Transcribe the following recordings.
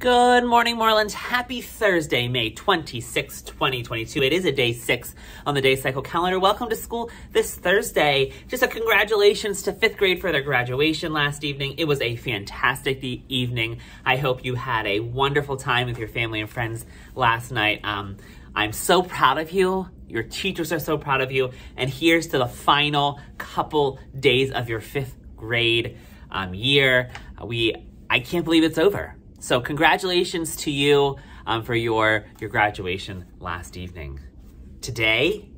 Good morning, Mooreland. Happy Thursday, May 26, 2022. It is a day six on the day cycle calendar. Welcome to school this Thursday. Just a congratulations to fifth grade for their graduation last evening. It was a fantastic evening. I hope you had a wonderful time with your family and friends last night. Um, I'm so proud of you. Your teachers are so proud of you. And here's to the final couple days of your fifth grade um, year. We, I can't believe it's over. So congratulations to you um, for your, your graduation last evening. Today,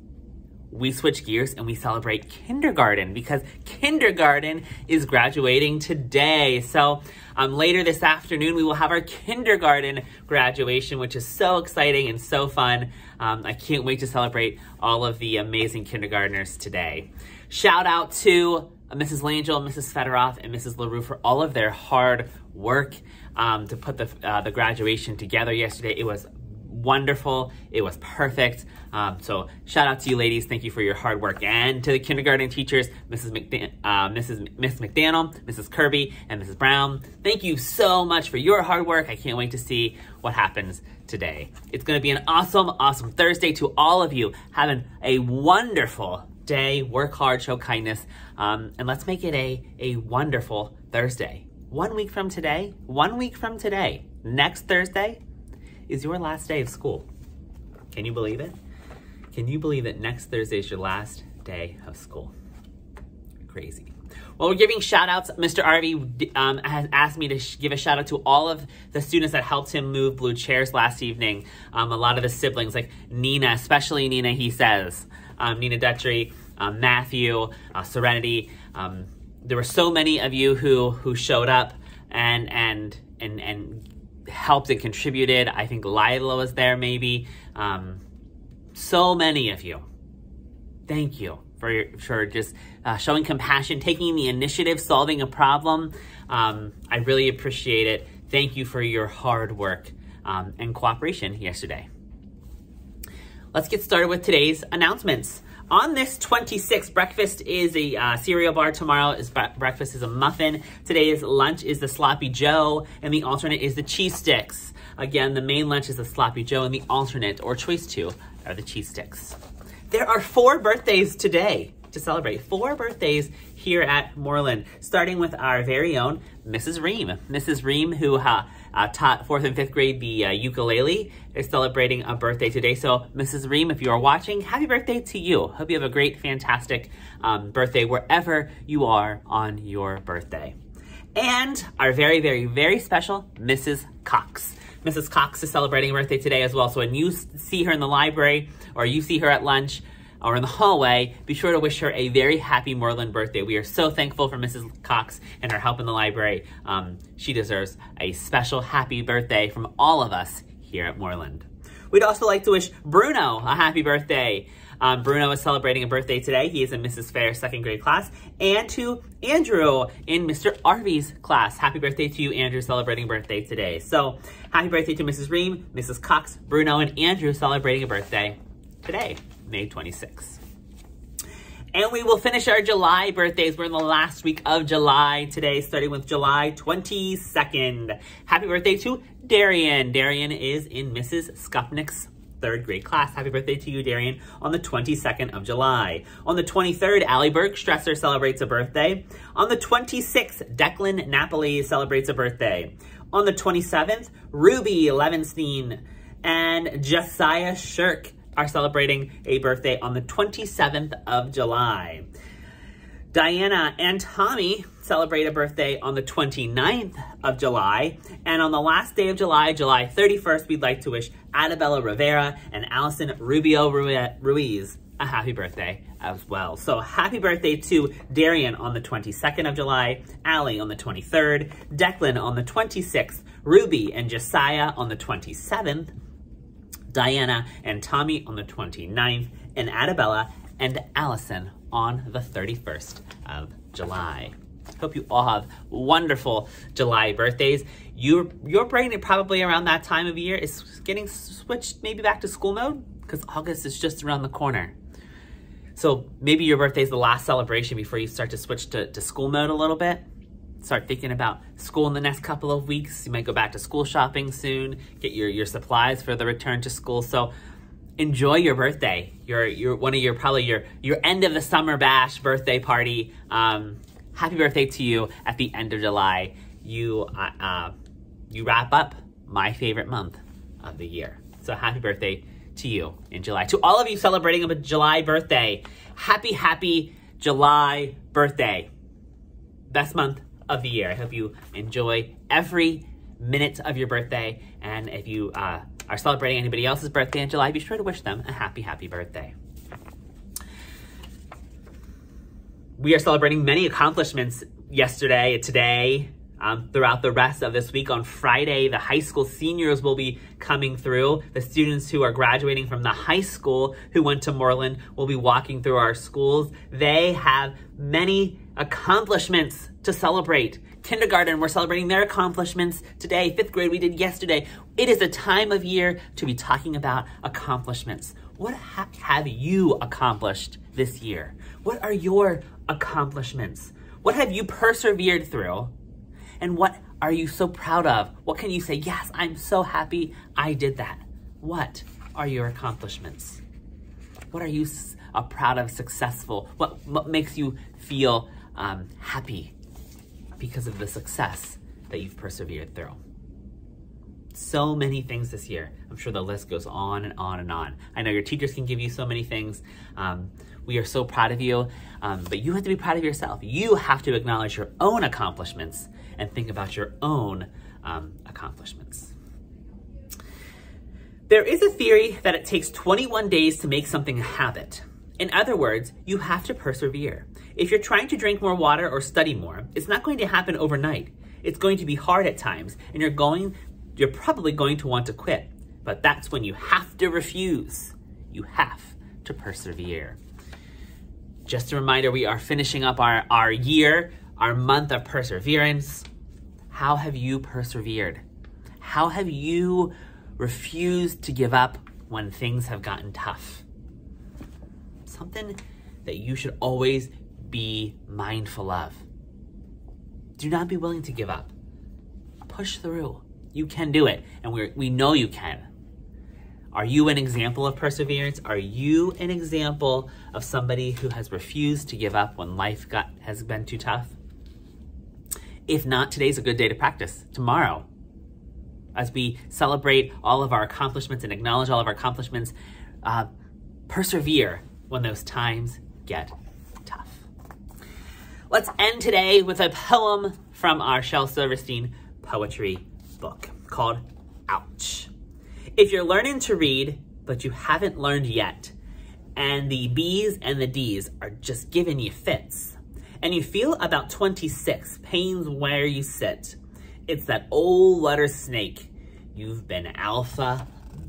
we switch gears and we celebrate kindergarten because kindergarten is graduating today. So um, later this afternoon, we will have our kindergarten graduation, which is so exciting and so fun. Um, I can't wait to celebrate all of the amazing kindergartners today. Shout out to Mrs. Langell, Mrs. Federoff, and Mrs. LaRue for all of their hard work um, to put the, uh, the graduation together yesterday. It was wonderful. It was perfect. Um, so shout out to you ladies. Thank you for your hard work. And to the kindergarten teachers, Mrs. McDan- uh, Mrs. Miss McDaniel, Mrs. Kirby, and Mrs. Brown. Thank you so much for your hard work. I can't wait to see what happens today. It's going to be an awesome, awesome Thursday to all of you. Having a wonderful day. Work hard, show kindness, um, and let's make it a, a wonderful Thursday. One week from today, one week from today, next Thursday is your last day of school. Can you believe it? Can you believe that next Thursday is your last day of school? Crazy. Well, we're giving shout outs. Mr. Arvey um, has asked me to give a shout out to all of the students that helped him move blue chairs last evening. Um, a lot of the siblings, like Nina, especially Nina, he says, um, Nina Dutry, um, Matthew, uh, Serenity. There were so many of you who who showed up and and and and helped and contributed. I think Lila was there, maybe. Um, so many of you. Thank you for your, for just uh, showing compassion, taking the initiative, solving a problem. Um, I really appreciate it. Thank you for your hard work um, and cooperation yesterday. Let's get started with today's announcements. On this 26th, breakfast is a uh, cereal bar. Tomorrow is bre- breakfast is a muffin. Today's lunch is the sloppy Joe, and the alternate is the cheese sticks. Again, the main lunch is the sloppy Joe, and the alternate or choice two are the cheese sticks. There are four birthdays today to celebrate. Four birthdays here at Mooreland, starting with our very own Mrs. Ream. Mrs. Ream, who uh, uh, taught fourth and fifth grade the uh, ukulele, is celebrating a birthday today. So, Mrs. Ream, if you are watching, happy birthday to you. Hope you have a great, fantastic um, birthday wherever you are on your birthday. And our very, very, very special Mrs. Cox. Mrs. Cox is celebrating a birthday today as well. So when you see her in the library or you see her at lunch or in the hallway, be sure to wish her a very happy Mooreland birthday. We are so thankful for Mrs. Cox and her help in the library. Um, she deserves a special happy birthday from all of us here at Mooreland. We'd also like to wish Bruno a happy birthday. Um, Bruno is celebrating a birthday today. He is in Mrs. Fair's second grade class. And to Andrew in Mr. Arvey's class. Happy birthday to you, Andrew, celebrating birthday today. So, happy birthday to Mrs. Ream, Mrs. Cox, Bruno, and Andrew celebrating a birthday today, May 26th. And we will finish our July birthdays. We're in the last week of July today, starting with July 22nd. Happy birthday to Darian. Darian is in Mrs. Skupnick's third grade class. Happy birthday to you, Darian, on the 22nd of July. On the 23rd, Allie Bergstresser celebrates a birthday. On the 26th, Declan Napoli celebrates a birthday. On the 27th, Ruby Levenstein and Josiah Shirk are celebrating a birthday on the 27th of July. Diana and Tommy celebrate a birthday on the 29th of July. And on the last day of July, July 31st, we'd like to wish Adabella Rivera and Allison Rubio Ruiz a happy birthday as well. So happy birthday to Darian on the 22nd of July, Allie on the 23rd, Declan on the 26th, Ruby and Josiah on the 27th, Diana and Tommy on the 29th, and Adabella and Allison on the 31st of July. Hope you all have wonderful July birthdays. Your your brain probably around that time of year is getting switched maybe back to school mode because August is just around the corner. So maybe your birthday is the last celebration before you start to switch to, to school mode a little bit. Start thinking about school in the next couple of weeks. You might go back to school shopping soon, get your, your supplies for the return to school. So enjoy your birthday. Your your one of your probably your your end of the summer bash birthday party. Um, happy birthday to you at the end of July. You uh, uh, you wrap up my favorite month of the year. So happy birthday to you in July. To all of you celebrating a July birthday, happy happy July birthday. Best month of the year. I hope you enjoy every minute of your birthday. And if you uh, are celebrating anybody else's birthday in July, be sure to wish them a happy, happy birthday. We are celebrating many accomplishments yesterday, today, um, throughout the rest of this week. On Friday, the high school seniors will be coming through. The students who are graduating from the high school who went to Mooreland will be walking through our schools. They have many accomplishments to celebrate. Kindergarten, we're celebrating their accomplishments today. Fifth grade, we did yesterday. It is a time of year to be talking about accomplishments. What ha have you accomplished this year? What are your accomplishments? What have you persevered through? And what are you so proud of? What can you say, yes, I'm so happy I did that? What are your accomplishments? What are you uh, proud of, successful? What, what makes you feel um, happy because of the success that you've persevered through? So many things this year. I'm sure the list goes on and on and on. I know your teachers can give you so many things. Um, we are so proud of you, um, but you have to be proud of yourself. You have to acknowledge your own accomplishments and think about your own um, accomplishments. There is a theory that it takes 21 days to make something a habit. In other words, you have to persevere. If you're trying to drink more water or study more, it's not going to happen overnight. It's going to be hard at times, and you're going, you're probably going to want to quit. But that's when you have to refuse. You have to persevere. Just a reminder, we are finishing up our, our year, our month of perseverance. How have you persevered? How have you refused to give up when things have gotten tough? Something that you should always be mindful of. Do not be willing to give up. Push through. You can do it, and we we know you can. Are you an example of perseverance? Are you an example of somebody who has refused to give up when life got has been too tough? If not, today's a good day to practice. Tomorrow, as we celebrate all of our accomplishments and acknowledge all of our accomplishments, uh, persevere when those times get tough. Let's end today with a poem from our Shel Silverstein poetry book called Ouch. If you're learning to read, but you haven't learned yet, and the B's and the D's are just giving you fits, and you feel about 26, pains where you sit. It's that old letter snake. You've been alpha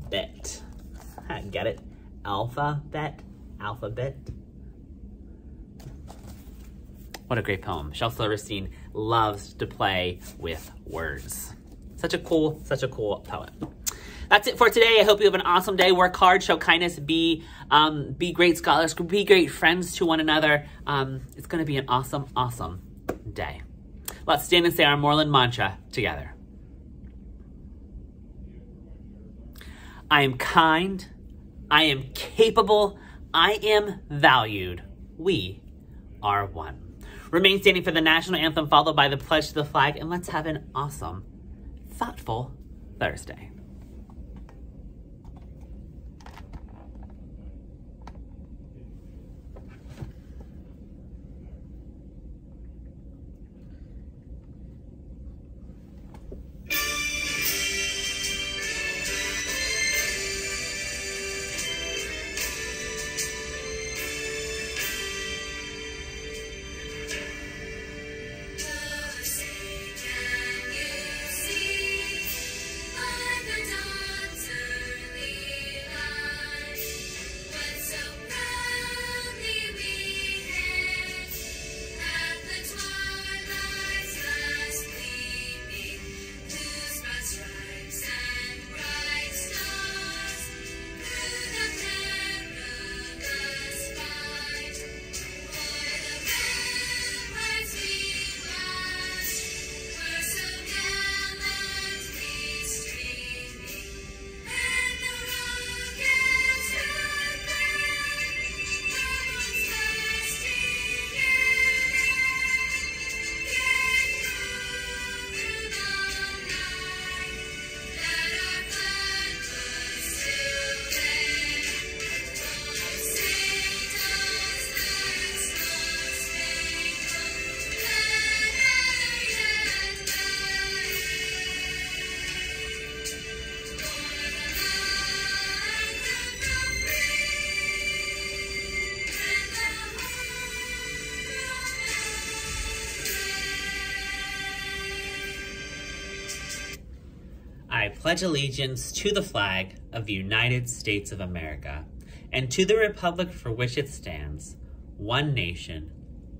bet. Get it? Alpha Alphabet? Alphabet? What a great poem. Shel Silverstein loves to play with words. Such a cool, such a cool poet. That's it for today. I hope you have an awesome day. Work hard, show kindness, be um, be great scholars, be great friends to one another. Um, it's going to be an awesome, awesome day. Let's stand and say our Mooreland mantra together. I am kind. I am capable. I am valued. We are one. Remain standing for the national anthem, followed by the pledge to the flag, and let's have an awesome, thoughtful Thursday. I pledge allegiance to the flag of the United States of America and to the republic for which it stands, one nation,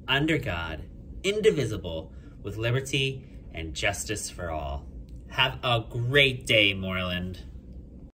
under God, indivisible, with liberty and justice for all. Have a great day, Mooreland.